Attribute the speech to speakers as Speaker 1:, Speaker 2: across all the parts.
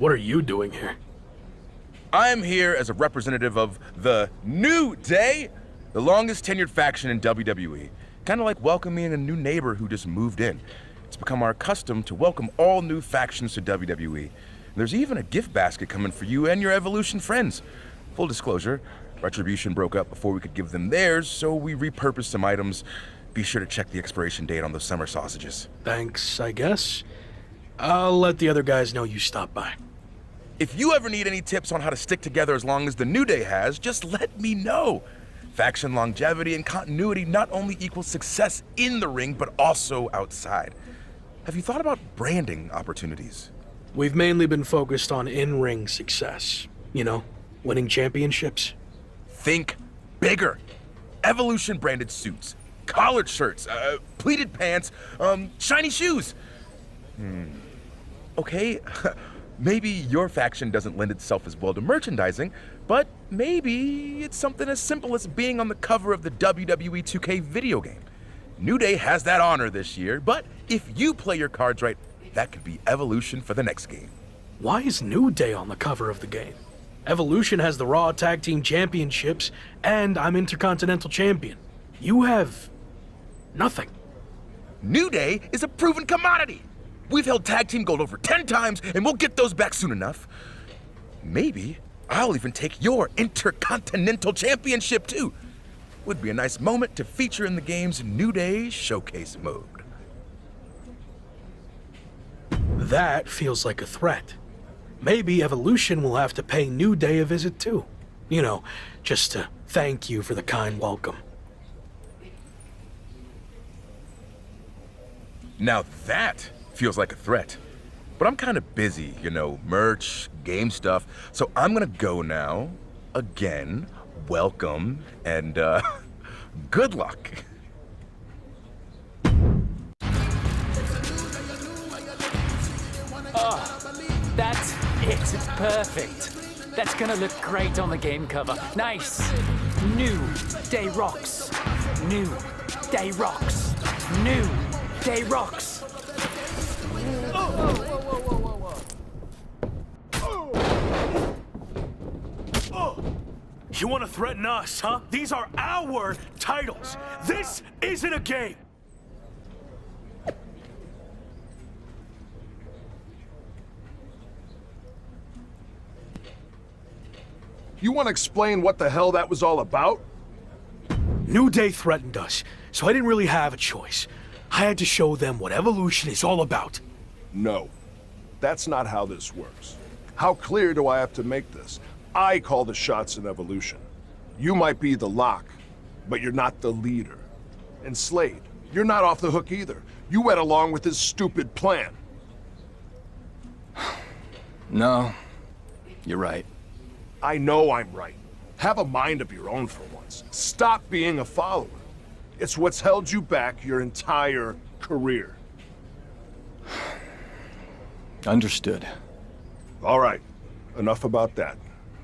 Speaker 1: What are you doing here?
Speaker 2: I'm here as a representative of the New Day, the longest tenured faction in WWE. Kind of like welcoming a new neighbor who just moved in. It's become our custom to welcome all new factions to WWE. There's even a gift basket coming for you and your Evolution friends. Full disclosure, Retribution broke up before we could give them theirs, so we repurposed some items. Be sure to check the expiration date on those summer sausages.
Speaker 1: Thanks, I guess. I'll let the other guys know you stopped by.
Speaker 2: If you ever need any tips on how to stick together as long as the New Day has, just let me know. Faction longevity and continuity not only equals success in the ring, but also outside. Have you thought about branding opportunities?
Speaker 1: We've mainly been focused on in ring success. You know, winning championships.
Speaker 2: Think bigger. Evolution branded suits, collared shirts, uh, pleated pants, um, shiny shoes. Hmm. Okay, maybe your faction doesn't lend itself as well to merchandising, but maybe it's something as simple as being on the cover of the WWE 2K video game. New Day has that honor this year, but if you play your cards right, that could be Evolution for the next game.
Speaker 1: Why is New Day on the cover of the game? Evolution has the Raw Tag Team Championships, and I'm Intercontinental Champion. You have... nothing.
Speaker 2: New Day is a proven commodity. We've held tag team gold over 10 times, and we'll get those back soon enough. Maybe I'll even take your Intercontinental Championship too. Would be a nice moment to feature in the game's New Day Showcase mode.
Speaker 1: That feels like a threat. Maybe Evolution will have to pay New Day a visit too. You know, just to thank you for the kind welcome.
Speaker 2: Now that feels like a threat. But I'm kind of busy, you know, merch, game stuff. So I'm gonna go now. Again, welcome, and uh, good luck.
Speaker 3: Oh, that's it. Perfect. That's gonna look great on the game cover. Nice. New Day Rocks. New Day Rocks. New Day Rocks.
Speaker 4: You want to threaten us, huh? These are our titles. This isn't a game.
Speaker 5: You want to explain what the hell that was all about?
Speaker 1: New Day threatened us, so I didn't really have a choice. I had to show them what evolution is all about.
Speaker 5: No. That's not how this works. How clear do I have to make this? I call the shots in evolution. You might be the lock, but you're not the leader. And Slade, you're not off the hook either. You went along with his stupid plan.
Speaker 6: No, you're right.
Speaker 5: I know I'm right. Have a mind of your own for once. Stop being a follower. It's what's held you back your entire career.
Speaker 6: Understood.
Speaker 5: All right. Enough about that.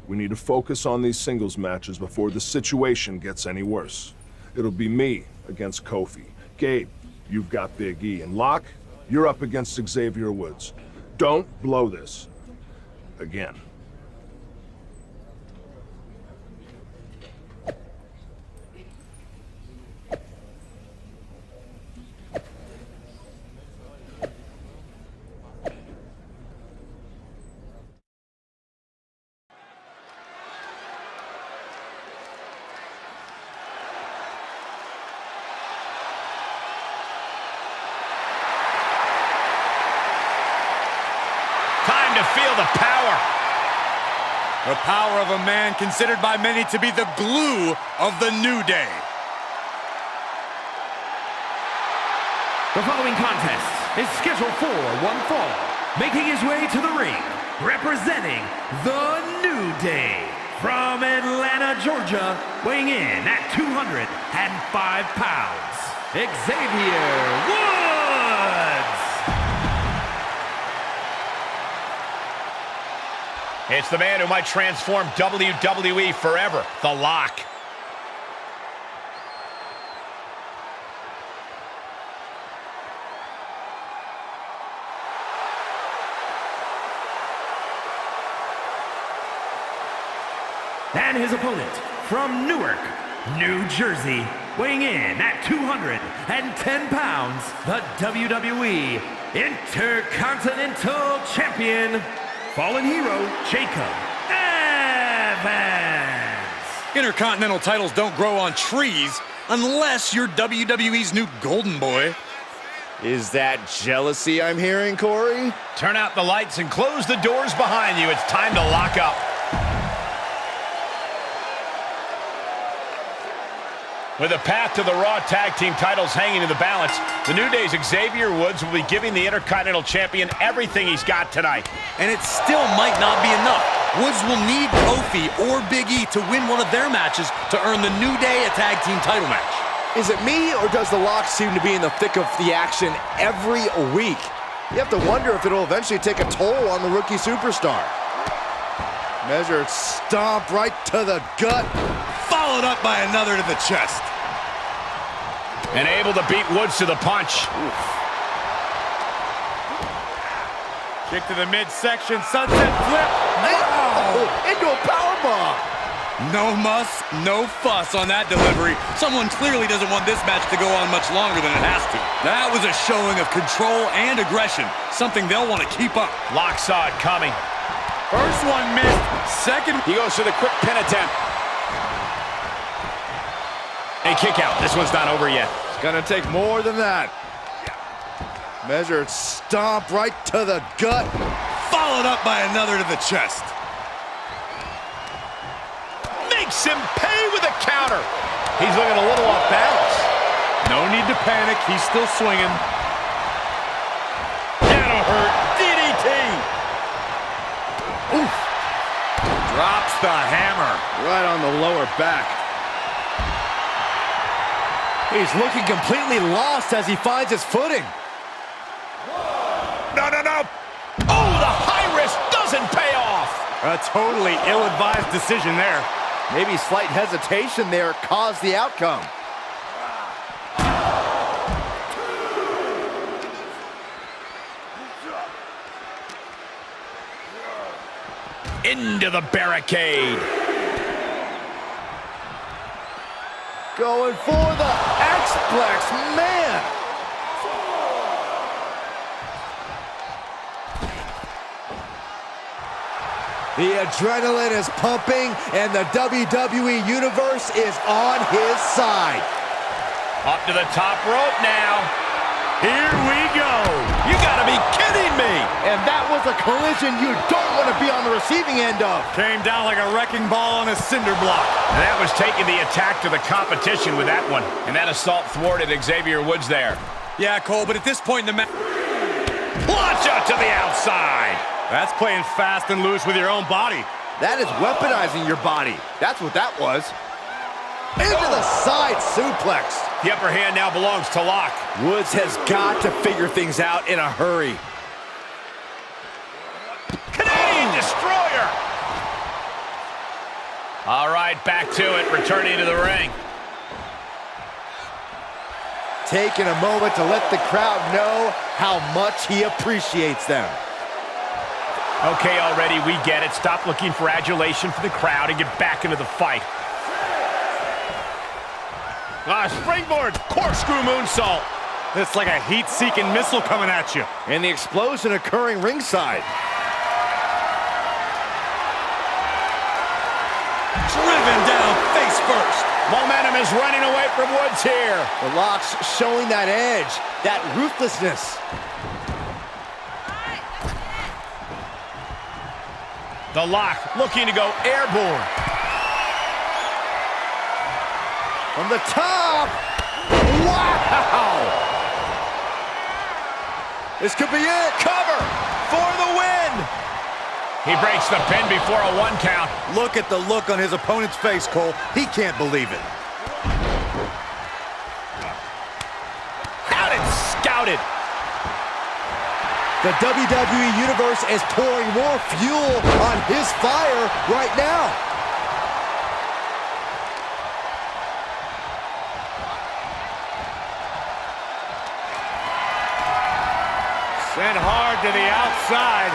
Speaker 5: We need to focus on these singles matches before the situation gets any worse. It'll be me against Kofi. Gabe, you've got Big E. And Locke, you're up against Xavier Woods. Don't blow this. Again.
Speaker 7: Time to feel the power. The power of a man considered by many to be the glue of the New Day.
Speaker 8: The following contest is scheduled for one fall. Making his way to the ring, representing the New Day. From Atlanta, Georgia, weighing in at 205 pounds, Xavier Woods.
Speaker 7: It's the man who might transform WWE forever, The Lock.
Speaker 8: And his opponent from Newark, New Jersey, weighing in at 210 pounds, the WWE Intercontinental Champion, Fallen Hero Jacob Evans.
Speaker 9: Intercontinental titles don't grow on trees unless you're WWE's new golden boy.
Speaker 10: Is that jealousy I'm hearing, Corey?
Speaker 11: Turn out the lights and close the doors behind you. It's time to lock up. With a path to the Raw Tag Team titles hanging in the balance, the New Day's Xavier Woods will be giving the Intercontinental Champion everything he's got tonight.
Speaker 12: And it still might not be enough. Woods will need Kofi or Big E to win one of their matches to earn the New Day a tag team title match.
Speaker 10: Is it me, or does the Lock seem to be in the thick of the action every week? You have to wonder if it'll eventually take a toll on the rookie superstar. Measured stomp right to the gut.
Speaker 9: Followed up by another to the chest.
Speaker 11: And able to beat Woods to the punch.
Speaker 9: Oof. Kick to the midsection, sunset flip.
Speaker 10: Wow! Oh, into a powerbomb.
Speaker 9: No muss, no fuss on that delivery. Someone clearly doesn't want this match to go on much longer than it has to. That was a showing of control and aggression, something they'll want to keep up.
Speaker 11: Lock saw it coming.
Speaker 9: First one missed, second...
Speaker 11: He goes for the quick pin attempt. A kick out. This one's not over yet.
Speaker 10: It's gonna take more than that. Measured stomp right to the gut.
Speaker 9: Followed up by another to the chest.
Speaker 11: Makes him pay with a counter. He's looking a little off balance.
Speaker 9: No need to panic. He's still swinging.
Speaker 11: That'll hurt. DDT.
Speaker 10: Oof.
Speaker 9: Drops the hammer.
Speaker 10: Right on the lower back. He's looking completely lost as he finds his footing.
Speaker 11: No, no, no. Oh, the high risk doesn't pay off.
Speaker 9: A totally ill-advised decision there.
Speaker 10: Maybe slight hesitation there caused the outcome.
Speaker 11: Into the barricade.
Speaker 10: Going for the X-Plex, man! The adrenaline is pumping, and the WWE Universe is on his side.
Speaker 11: Up to the top rope now. Here we go. You gotta be kidding me.
Speaker 10: And that was a collision you don't want to be on the receiving end of.
Speaker 9: Came down like a wrecking ball on a cinder block.
Speaker 11: And that was taking the attack to the competition with that one. And that assault thwarted Xavier Woods there.
Speaker 9: Yeah, Cole, but at this point in the match...
Speaker 11: Launch out to the outside.
Speaker 9: That's playing fast and loose with your own body.
Speaker 10: That is weaponizing your body. That's what that was. Into the side suplex.
Speaker 11: The upper hand now belongs to Lock.
Speaker 10: Woods has got to figure things out in a hurry.
Speaker 11: Canadian Destroyer! All right, back to it, returning to the ring.
Speaker 10: Taking a moment to let the crowd know how much he appreciates them.
Speaker 11: Okay, already, we get it. Stop looking for adulation from the crowd and get back into the fight. Ah, springboard, corkscrew moonsault.
Speaker 9: It's like a heat-seeking missile coming at you.
Speaker 10: And the explosion occurring ringside.
Speaker 9: Driven down face first.
Speaker 11: Momentum is running away from Woods here.
Speaker 10: The Lock's showing that edge, that ruthlessness.
Speaker 11: The Lock looking to go airborne.
Speaker 10: From the top. Wow! This could be it.
Speaker 11: Cover for the win. He breaks the pin before a one count.
Speaker 10: Look at the look on his opponent's face, Cole. He can't believe it.
Speaker 11: Out and scouted.
Speaker 10: The WWE Universe is pouring more fuel on his fire right now.
Speaker 9: Sent hard to the outside.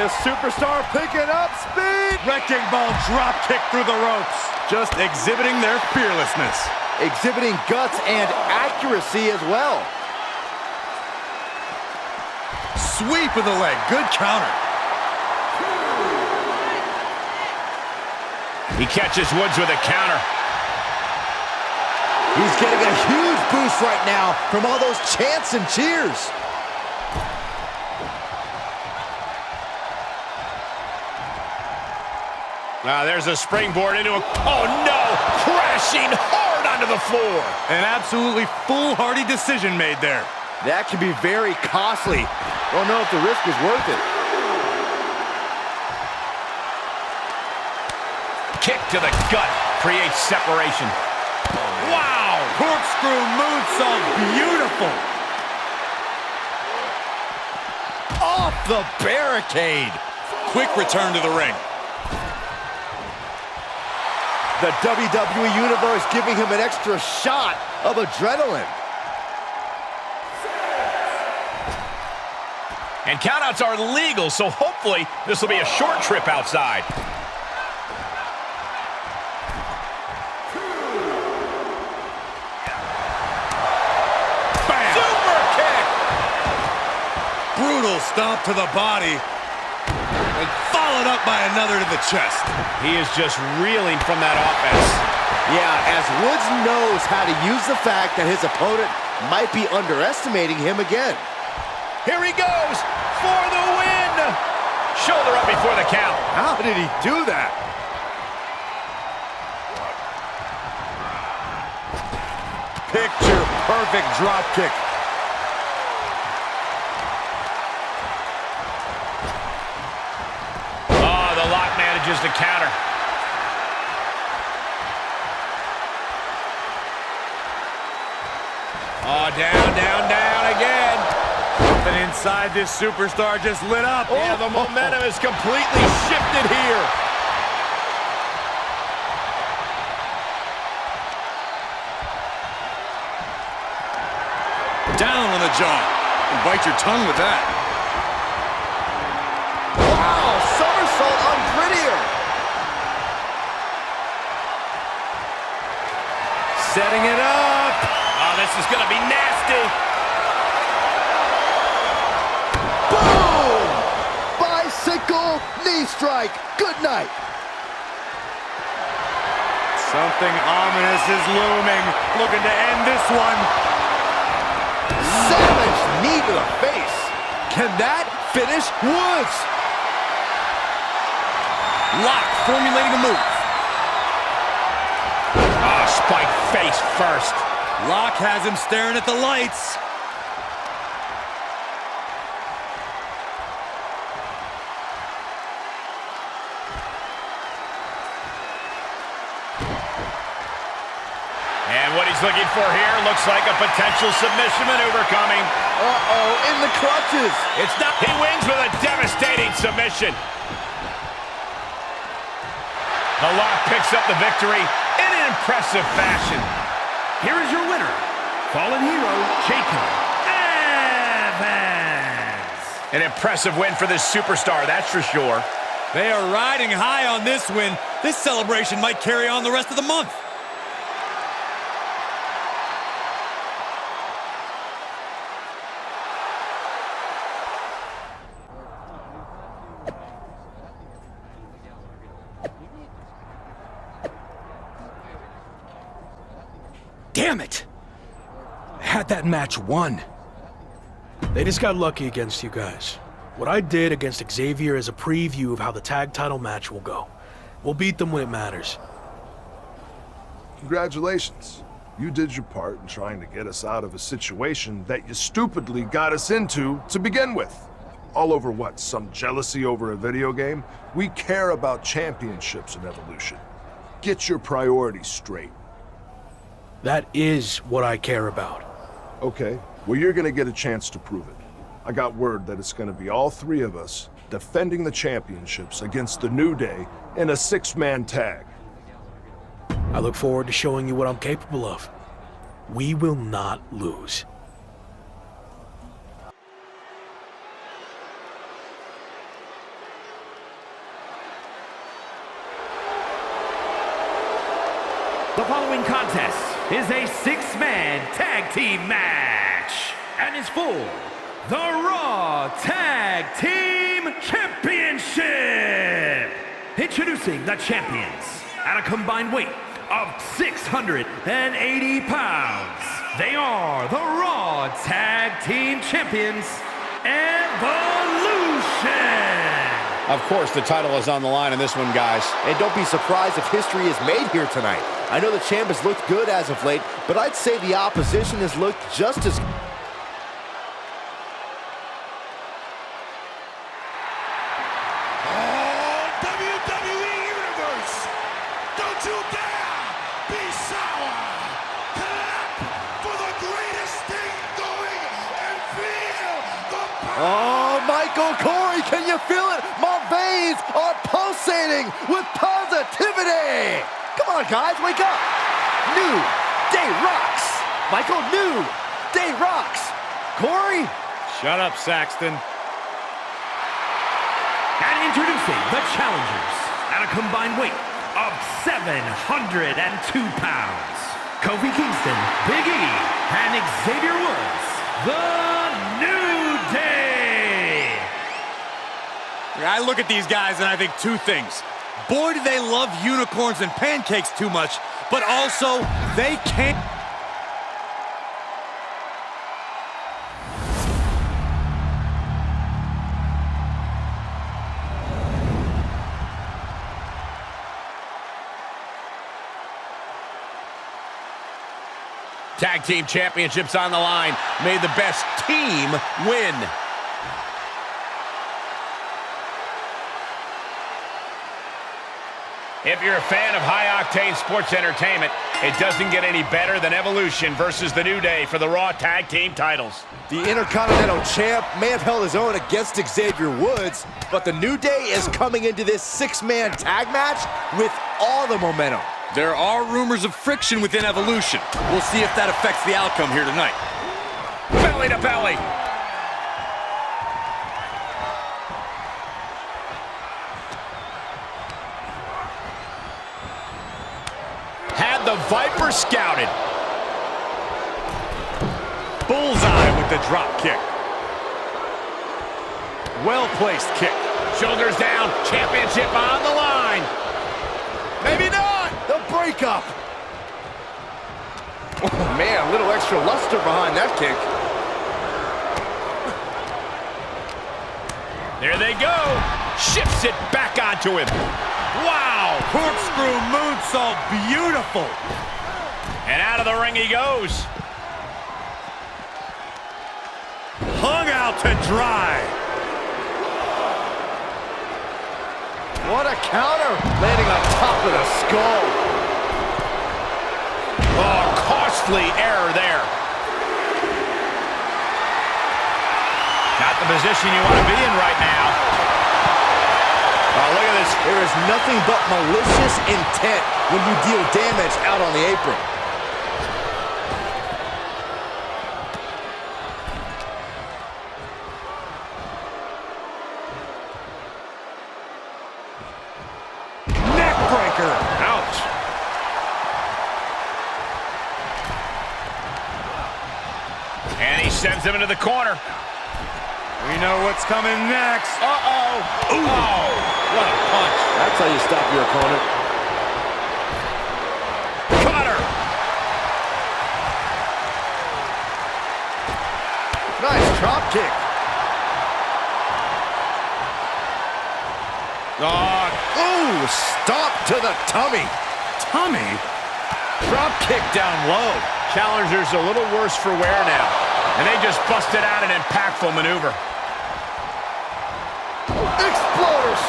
Speaker 10: This superstar picking up speed.
Speaker 9: Wrecking ball drop kick through the ropes. Just exhibiting their fearlessness.
Speaker 10: Exhibiting guts and accuracy as well.
Speaker 9: Sweep of the leg. Good counter.
Speaker 11: He catches Woods with a counter.
Speaker 10: He's getting a huge boost right now from all those chants and cheers.
Speaker 11: Now there's a springboard into a... Oh, no! Crashing hard onto the floor.
Speaker 9: An absolutely foolhardy decision made there.
Speaker 10: That can be very costly. Don't know if the risk is worth it.
Speaker 11: Kick to the gut creates separation.
Speaker 9: Wow! Corkscrew moonsault, beautiful!
Speaker 10: Off the barricade.
Speaker 9: Quick return to the ring.
Speaker 10: The WWE Universe giving him an extra shot of adrenaline.
Speaker 11: And countouts are legal, so hopefully this will be a short trip outside.
Speaker 9: Stomp to the body. And followed up by another to the chest.
Speaker 11: He is just reeling from that offense.
Speaker 10: Yeah, as Woods knows how to use the fact that his opponent might be underestimating him again.
Speaker 11: Here he goes for the win! Shoulder up before the count.
Speaker 10: How did he do that?
Speaker 9: Picture perfect drop kick.
Speaker 11: To counter. Oh, down, down, down again.
Speaker 9: Something inside this superstar just lit up.
Speaker 11: Yeah, the oh. momentum is completely shifted here.
Speaker 9: Down on the jaw. And bite your tongue with that. Setting it up.
Speaker 11: Oh, this is going to be nasty.
Speaker 10: Boom! Bicycle knee strike. Good night.
Speaker 9: Something ominous is looming. Looking to end this one.
Speaker 10: Savage knee to the face. Can that finish Woods?
Speaker 9: Lock formulating a move.
Speaker 11: Face first.
Speaker 9: Lock has him staring at the lights.
Speaker 11: And what he's looking for here looks like a potential submission maneuver coming.
Speaker 10: Uh-oh, in the clutches.
Speaker 11: It's not. He wins with a devastating submission. The lock picks up the victory impressive fashion.
Speaker 8: Here is your winner, fallen hero, Jacob Evans.
Speaker 11: An impressive win for this superstar, that's for sure.
Speaker 9: They are riding high on this win. This celebration might carry on the rest of the month.
Speaker 1: Damn it! I had that match won. They just got lucky against you guys. What I did against Xavier is a preview of how the tag title match will go. We'll beat them when it matters.
Speaker 5: Congratulations. You did your part in trying to get us out of a situation that you stupidly got us into to begin with. All over what? Some jealousy over a video game? We care about championships in Evolution. Get your priorities straight.
Speaker 1: That is what I care about.
Speaker 5: Okay, well, you're gonna get a chance to prove it. I got word that it's gonna be all three of us defending the championships against the New Day in a six-man tag.
Speaker 1: I look forward to showing you what I'm capable of. We will not lose.
Speaker 8: The following contest is a six-man tag team match and is for the Raw Tag Team Championship. Introducing the champions at a combined weight of 680 pounds. They are the Raw Tag Team Champions, Evolution.
Speaker 11: Of course, the title is on the line in this one, guys.
Speaker 10: And don't be surprised if history is made here tonight. I know the champ has looked good as of late, but I'd say the opposition has looked just as oh, good.
Speaker 13: WWE Universe, don't you dare be sour. Clap for the greatest thing going and feel the
Speaker 10: Oh, Michael Corey, can you feel it? My veins are pulsating with positivity. Come on, guys, wake up. New Day Rocks. Michael, New Day Rocks. Corey.
Speaker 11: Shut up, Saxton.
Speaker 8: And introducing the challengers at a combined weight of 702 pounds. Kofi Kingston, Big E, and Xavier Woods, the New Day.
Speaker 9: I look at these guys and I think two things. Boy, do they love unicorns and pancakes too much, but also they can't.
Speaker 11: Tag team championships on the line. May the best team win. If you're a fan of high-octane sports entertainment, it doesn't get any better than Evolution versus the New Day for the Raw Tag Team titles.
Speaker 10: The Intercontinental Champ may have held his own against Xavier Woods, but the New Day is coming into this six-man tag match with all the momentum.
Speaker 9: There are rumors of friction within Evolution. We'll see if that affects the outcome here tonight.
Speaker 11: Belly to belly. Scouted. Bullseye with the drop kick. Well-placed kick. Shoulders down, championship on the line. Maybe not.
Speaker 10: The breakup. Oh, man, a little extra luster behind that kick.
Speaker 11: There they go. Shifts it back onto him. Wow.
Speaker 9: Corkscrew moonsault, beautiful.
Speaker 11: And out of the ring he goes.
Speaker 9: Hung out to dry.
Speaker 10: What a counter. Landing on top of the skull.
Speaker 11: Oh, costly error there. Not the position you want to be in right now. Oh, look at this.
Speaker 10: There is nothing but malicious intent when you deal damage out on the apron.
Speaker 11: Neckbreaker. Ouch. And he sends him into the corner.
Speaker 9: We know what's coming next.
Speaker 11: Uh-oh. Oh, what a punch.
Speaker 10: That's how you stop your opponent.
Speaker 11: Cutter.
Speaker 10: Nice drop kick.
Speaker 11: Oh,
Speaker 10: Ooh, stop to the tummy.
Speaker 11: Tummy? Drop kick down low. Challenger's a little worse for wear now. And they just busted out an impactful maneuver.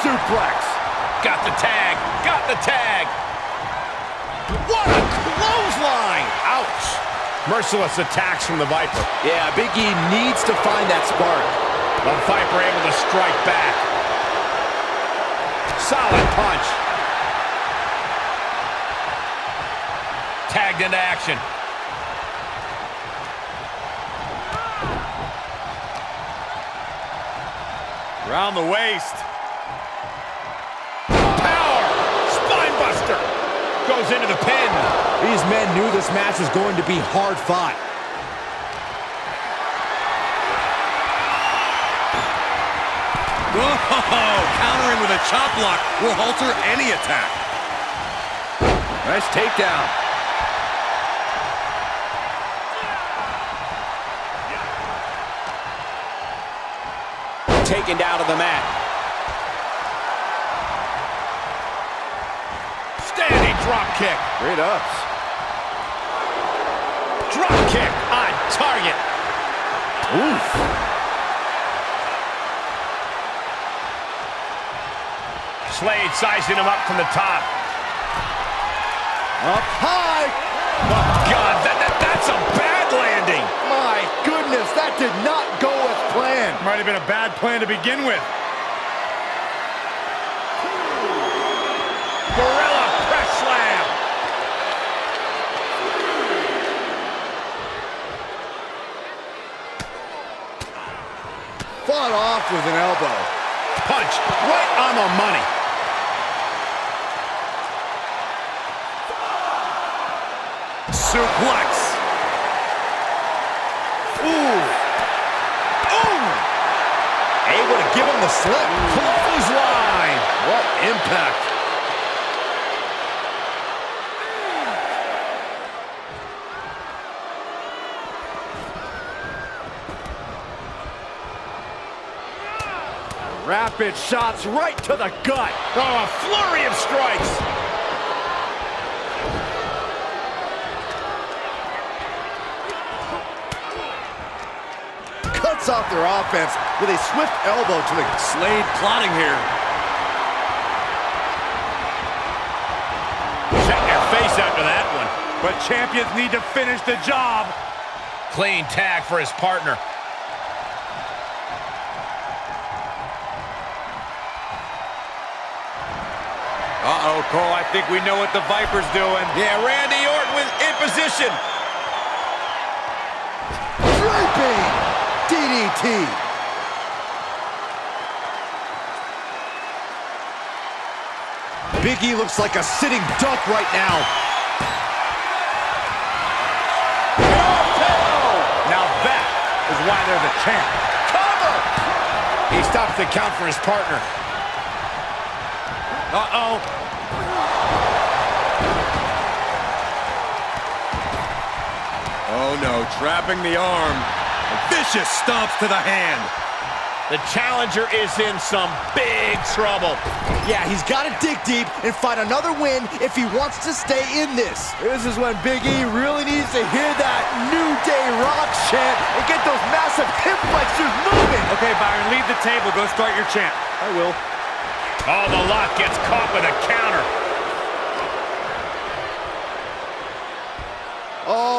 Speaker 10: Suplex.
Speaker 11: Got the tag. Got the tag. What a clothesline. Ouch. Merciless attacks from the Viper.
Speaker 10: Yeah, Big E needs to find that spark.
Speaker 11: The Viper able to strike back. Solid punch. Tagged into action.
Speaker 9: Around the waist.
Speaker 11: Goes into the pin.
Speaker 10: These men knew this match was going to be hard fought.
Speaker 9: Whoa! Countering with a chop block will halter any attack.
Speaker 10: Nice takedown.
Speaker 14: Taken down to the mat.
Speaker 11: Drop kick.
Speaker 10: Great ups.
Speaker 11: Drop kick on target.
Speaker 10: Oof.
Speaker 11: Slade sizing him up from the top.
Speaker 10: Up high.
Speaker 11: Oh, God, that, that, that's a bad landing.
Speaker 10: My goodness, that did not go as planned.
Speaker 9: Might have been a bad plan to begin with.
Speaker 10: Fought off with an elbow.
Speaker 11: Punch right on the money.
Speaker 9: Suplex.
Speaker 10: Ooh. Ooh. Able to give him the slip.
Speaker 11: Clothesline.
Speaker 10: What impact. Rapid shots right to the gut.
Speaker 11: Oh, a flurry of strikes.
Speaker 10: Cuts off their offense with a swift elbow to the...
Speaker 9: Slade plotting here.
Speaker 11: Check your face after that one.
Speaker 9: But champions need to finish the job.
Speaker 11: Clean tag for his partner.
Speaker 9: Uh-oh, Cole, I think we know what the Viper's doing.
Speaker 11: Yeah, Randy Orton with in position.
Speaker 10: Draping! DDT! Big E looks like a sitting duck right now.
Speaker 11: Now that is why they're the champ. Cover! He stops the count for his partner. Uh-oh.
Speaker 9: Oh no, trapping the arm. Vicious stomps to the hand.
Speaker 11: The challenger is in some big trouble.
Speaker 10: Yeah, he's got to dig deep and find another win if he wants to stay in this. This is when Big E really needs to hear that New Day Rock chant and get those massive hip flexors moving.
Speaker 9: Okay, Byron, leave the table. Go start your chant.
Speaker 10: I will.
Speaker 11: Oh, the lock gets caught with a counter.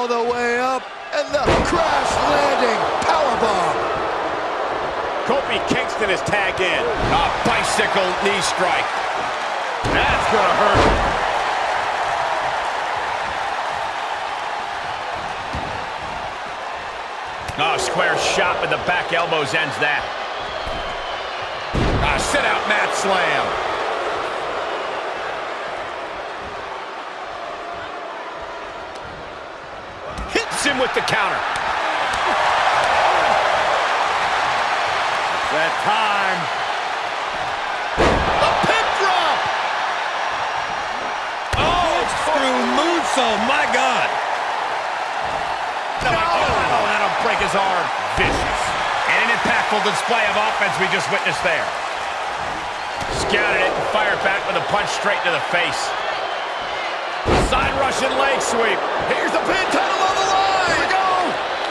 Speaker 10: The way up and the crash landing powerbomb.
Speaker 11: Kofi Kingston is tagged in. A bicycle knee strike. That's gonna hurt. Oh, square shot with the back elbows ends that. Ah, sit out mat slam. Hits him with the counter.
Speaker 9: That time.
Speaker 11: A pin drop.
Speaker 9: Oh, oh screw moonsault, my God.
Speaker 11: No, oh, that'll break his arm. Vicious. And an impactful display of offense we just witnessed there. Scouted it and fired back with a punch straight to the face. Side Russian leg sweep. Here's the pin title on the line. Here we go.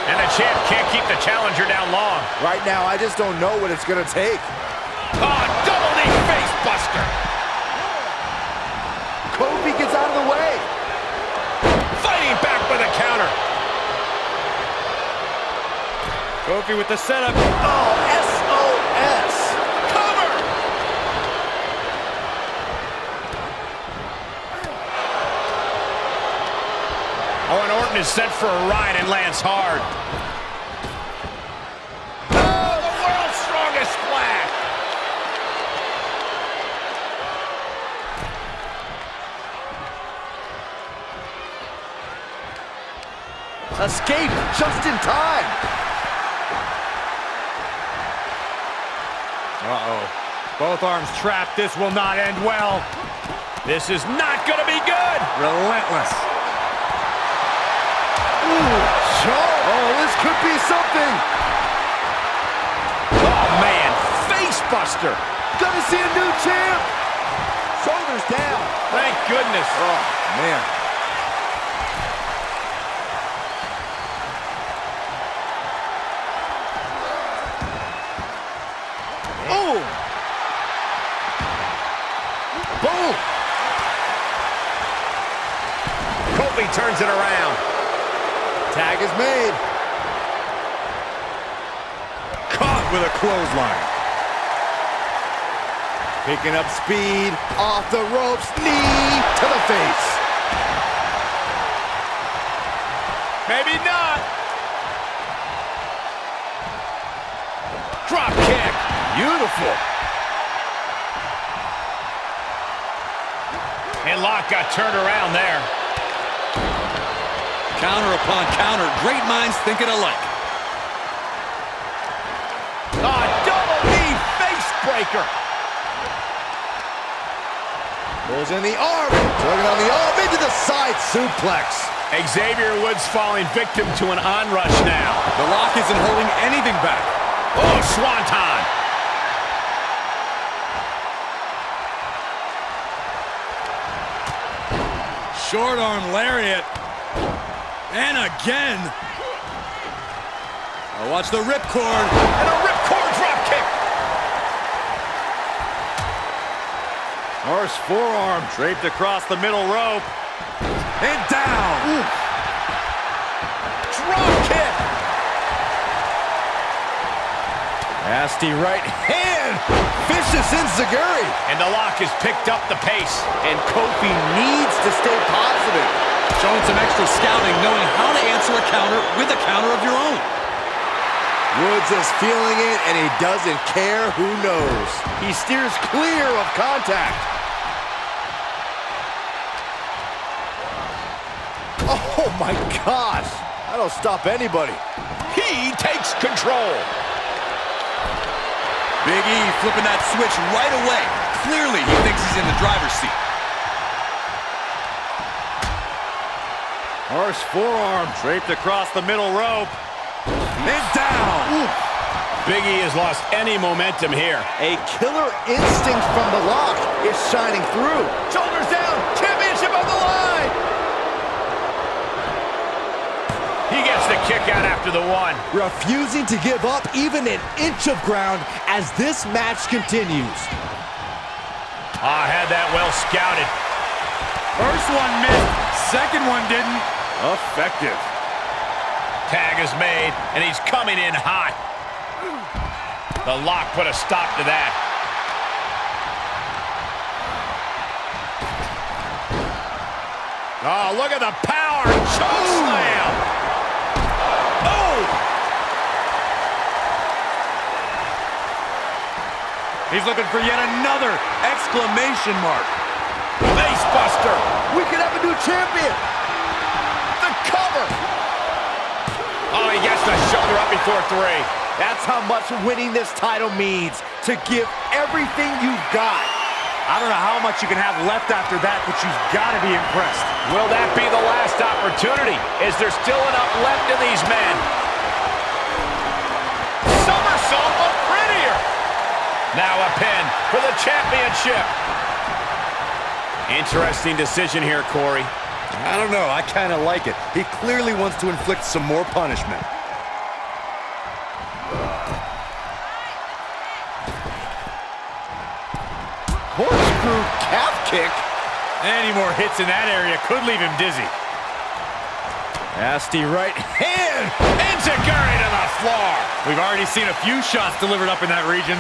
Speaker 11: And the champ can't keep the challenger down long.
Speaker 10: Right now, I just don't know what it's going to take.
Speaker 11: Oh, double knee face buster.
Speaker 10: Kofi gets out of the way.
Speaker 11: Fighting back with a counter.
Speaker 9: Kofi with the setup.
Speaker 10: Oh, SOS.
Speaker 11: Cover. Oh, and Orton is set for a ride and lands hard. Oh, the world's strongest splash.
Speaker 10: Escape just in time.
Speaker 11: Uh-oh. Both arms trapped. This will not end well. This is not going to be good. Relentless.
Speaker 10: Ooh. Oh, this could be something.
Speaker 11: Oh, man. Face buster.
Speaker 10: Gonna see a new champ. Shoulders down.
Speaker 11: Thank goodness.
Speaker 10: Oh, man. Oh! Boom!
Speaker 11: Kofi turns it around.
Speaker 10: Tag is made.
Speaker 11: Caught with a clothesline.
Speaker 10: Picking up speed, off the ropes, knee to the face.
Speaker 11: Maybe not. Drop kick.
Speaker 10: Beautiful.
Speaker 11: And Locke got turned around there.
Speaker 7: Counter upon counter. Great minds thinking alike.
Speaker 11: A double knee face breaker.
Speaker 10: Goes in the arm, tugging on the arm into the side suplex.
Speaker 11: Xavier Woods falling victim to an onrush now.
Speaker 7: The Lock isn't holding anything back.
Speaker 11: Oh, Swanton.
Speaker 7: Short arm lariat. And again. Watch the ripcord.
Speaker 11: And a ripcord drop kick.
Speaker 10: Horse forearm.
Speaker 11: Draped across the middle rope.
Speaker 10: And down.
Speaker 11: Ooh. Drop kick.
Speaker 10: Nasty right hand. Vicious Enziguri.
Speaker 11: And the lock has picked up the pace.
Speaker 10: And Kofi needs to stay positive.
Speaker 7: Showing some extra scouting, knowing how to answer a counter with a counter of your own.
Speaker 10: Woods is feeling it, and he doesn't care who knows. He steers clear of contact. Oh my gosh! That'll stop anybody.
Speaker 11: He takes control.
Speaker 7: Big E flipping that switch right away. Clearly, he thinks he's in the driver's seat.
Speaker 11: Horse forearm draped across the middle rope.
Speaker 10: And down.
Speaker 11: Big E has lost any momentum here.
Speaker 10: A killer instinct from the lock is shining through. Shoulders down. Championship on the line.
Speaker 11: He gets the kick out after the one.
Speaker 10: Refusing to give up even an inch of ground as this match continues.
Speaker 11: Ah, had that well scouted.
Speaker 7: First one missed, second one didn't.
Speaker 11: Effective. Tag is made, and he's coming in hot. The lock put a stop to that. Oh, look at the power. Choke slam. Oh!
Speaker 7: He's looking for yet another exclamation mark.
Speaker 11: Face buster.
Speaker 10: We could have a new champion.
Speaker 11: The cover. Oh, he gets the shoulder up before three.
Speaker 10: That's how much winning this title means. To give everything you've got.
Speaker 9: I don't know how much you can have left after that, but you've got to be impressed.
Speaker 11: Will that be the last opportunity? Is there still enough left in these men? Somersault, but prettier. Now a pin for the championship. Interesting decision here, Corey.
Speaker 9: I don't know. I kind of like it. He clearly wants to inflict some more punishment.
Speaker 10: Corkscrew calf kick.
Speaker 11: Any more hits in that area could leave him dizzy.
Speaker 10: Nasty right hand.
Speaker 11: Enziguri to the floor.
Speaker 7: We've already seen a few shots delivered up in that region.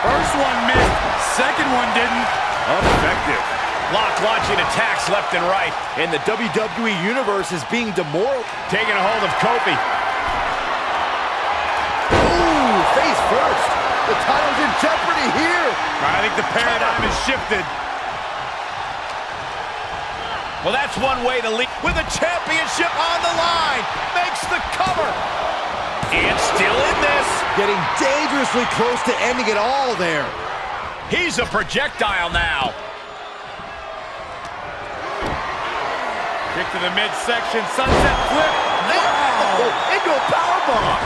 Speaker 7: First one missed, second one didn't.
Speaker 11: Effective. Lock launching attacks left and right.
Speaker 10: And the WWE Universe is being demoral.
Speaker 11: Taking a hold of Kofi.
Speaker 10: Ooh, face first. The title's in jeopardy here.
Speaker 7: I think the paradigm has shifted.
Speaker 11: Well, that's one way to lead. With the championship on the line. Makes the cover. And still in this.
Speaker 10: Getting dangerously close to ending it all there.
Speaker 11: He's a projectile now.
Speaker 9: Kick to the midsection, sunset flip.
Speaker 10: Wow! Into a powerbomb.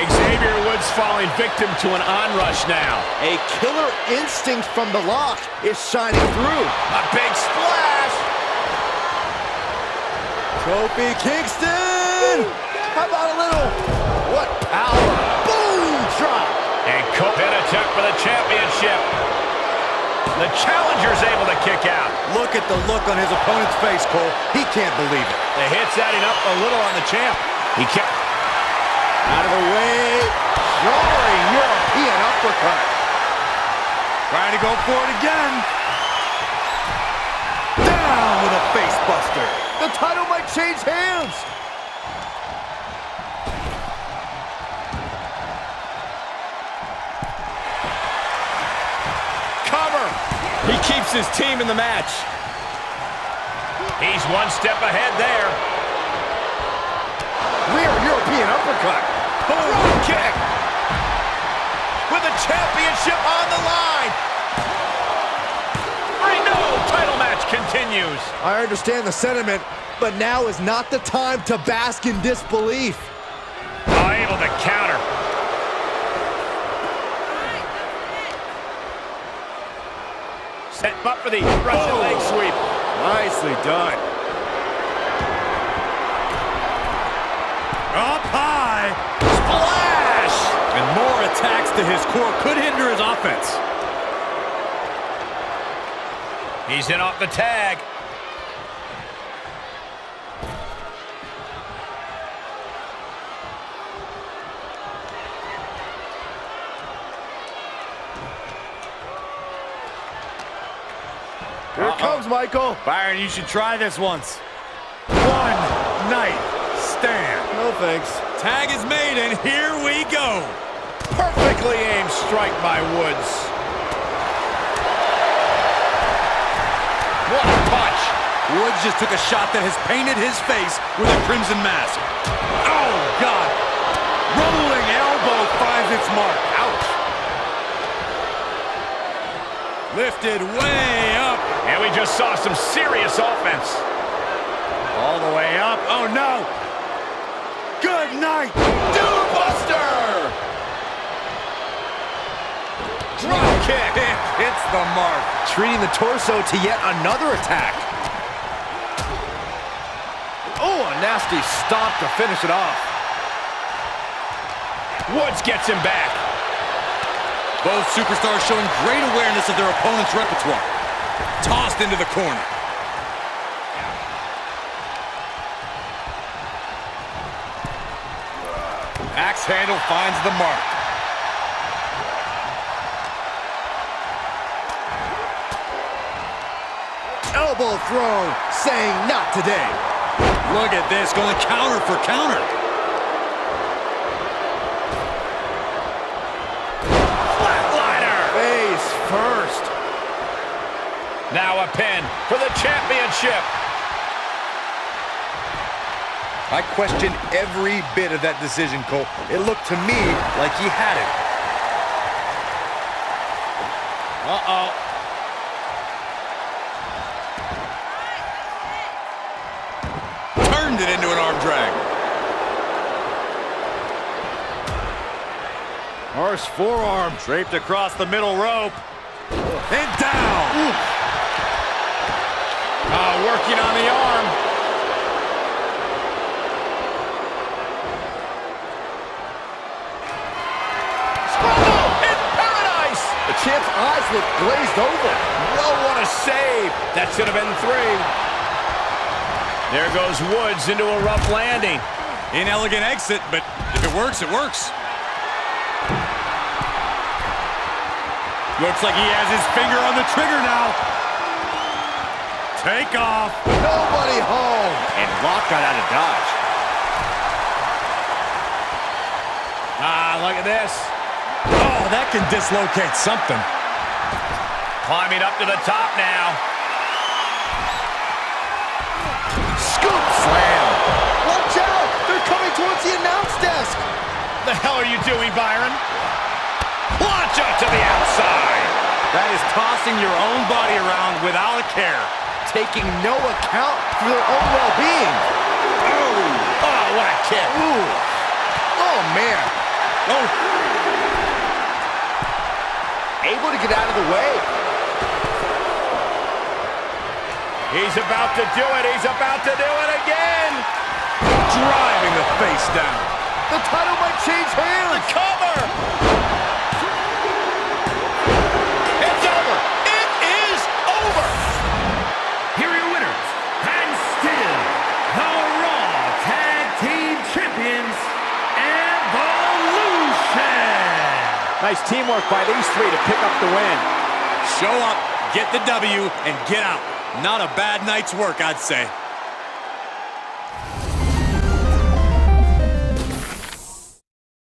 Speaker 11: Xavier Woods falling victim to an onrush now.
Speaker 10: A killer instinct from the lock is shining through.
Speaker 11: A big splash.
Speaker 10: Kofi Kingston! How about a little? What power! Boom! Drop!
Speaker 11: And Kofi in a attempt for the championship. The challenger's able to kick out.
Speaker 9: Look at the look on his opponent's face, Cole. He can't believe it.
Speaker 11: The hit's adding up a little on the champ. He kept
Speaker 10: Out of the way. Roaring European uppercut.
Speaker 9: Trying to go for it again. Down with a face buster.
Speaker 10: The title might change hands.
Speaker 9: Keeps his team in the match.
Speaker 11: He's one step ahead there.
Speaker 10: Rear European uppercut.
Speaker 11: Boom kick. With the championship on the line. I know title match continues.
Speaker 10: I understand the sentiment, but now is not the time to bask in disbelief.
Speaker 11: Oh, able to counter. Set up for the Russian
Speaker 10: Oh.
Speaker 11: leg sweep.
Speaker 10: Nicely done.
Speaker 9: Up high.
Speaker 11: Splash!
Speaker 9: And more attacks to his core could hinder his offense.
Speaker 11: He's in off the tag.
Speaker 10: Michael.
Speaker 9: Byron, you should try this once. One night stand.
Speaker 10: No thanks.
Speaker 9: Tag is made, and here we go.
Speaker 11: Perfectly aimed strike by Woods. What a punch.
Speaker 9: Woods just took a shot that has painted his face with a crimson mask. Oh, God. Rolling elbow finds its mark. Ouch. Lifted way up.
Speaker 11: And we just saw some serious offense.
Speaker 9: All the way up. Oh, no. Good night.
Speaker 11: Buster! Drop kick.
Speaker 9: It hits the mark.
Speaker 10: Treating the torso to yet another attack. Oh, a nasty stomp to finish it off.
Speaker 11: Woods gets him back.
Speaker 9: Both superstars showing great awareness of their opponent's repertoire. Tossed into the corner. Axe handle finds the mark.
Speaker 10: Elbow thrown, saying not today.
Speaker 9: Look at this, going counter for counter.
Speaker 11: Now a pin for the championship.
Speaker 9: I question every bit of that decision, Cole. It looked to me like he had it.
Speaker 11: Uh-oh.
Speaker 9: Turned it into an arm drag.
Speaker 10: Harsh forearm.
Speaker 9: Draped across the middle rope. And down.
Speaker 11: Uh, working on the arm. Scramble in paradise.
Speaker 10: The champ's eyes look glazed over.
Speaker 11: Well, what a save. That should have been three. There goes Woods into a rough landing.
Speaker 9: Inelegant exit, but if it works, it works. Looks like he has his finger on the trigger now. Takeoff.
Speaker 10: Nobody home.
Speaker 9: And Rock got out of dodge.
Speaker 11: Ah, look at this.
Speaker 9: Oh, that can dislocate something.
Speaker 11: Climbing up to the top now. Scoop slam. Watch out. They're coming towards the announce desk. The hell are you doing, Byron? Watch out to the outside.
Speaker 9: That is tossing your own body around without a care.
Speaker 10: Taking no account for their own well-being.
Speaker 11: Oh, oh, what a kick.
Speaker 10: Ooh. Oh, man.
Speaker 11: Oh.
Speaker 10: Able to get out of the way.
Speaker 11: He's about to do it. He's about to do it again. Driving the face down.
Speaker 10: The title might change hands.
Speaker 9: Nice teamwork by these three to pick up the win. Show up, get the W, and get out. Not a bad night's work, I'd say.